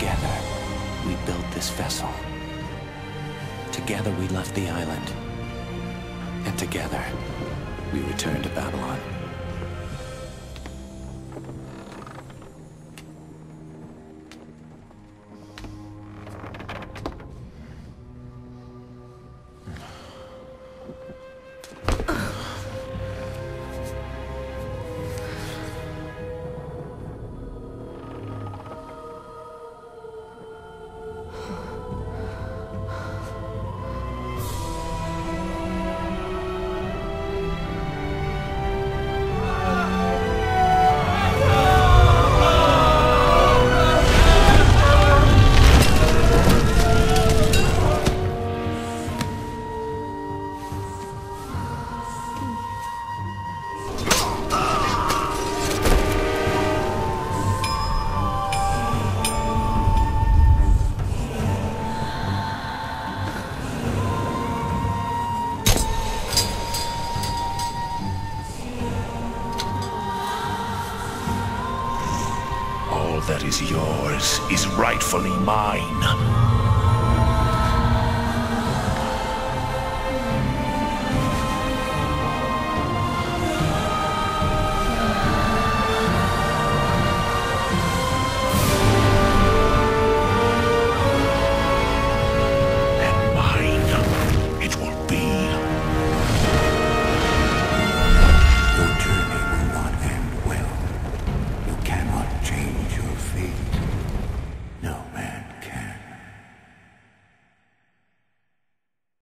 Together, we built this vessel. Together, we left the island. And together, we returned to Babylon. That is yours is rightfully mine.